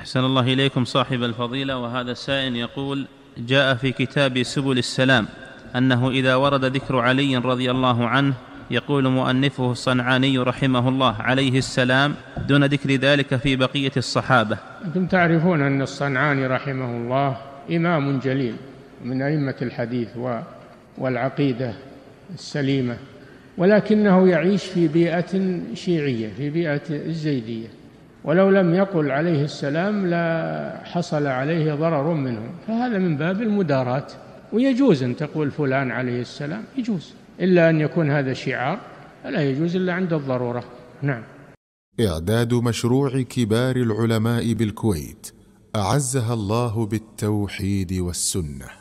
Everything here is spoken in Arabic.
أحسن الله إليكم صاحب الفضيلة وهذا السائل يقول جاء في كتاب سبل السلام أنه إذا ورد ذكر علي رضي الله عنه يقول مؤنفه الصنعاني رحمه الله عليه السلام دون ذكر ذلك في بقية الصحابة. أنتم تعرفون أن الصنعاني رحمه الله إمام جليل من أئمة الحديث والعقيدة السليمة ولكنه يعيش في بيئة شيعية في بيئة الزيدية ولو لم يقل عليه السلام لا حصل عليه ضرر منه. فهذا من باب المداراة. ويجوز أن تقول فلان عليه السلام يجوز. إلا أن يكون هذا شعار فلا يجوز إلا عند الضرورة. نعم. إعداد مشروع كبار العلماء بالكويت أعزها الله بالتوحيد والسنة.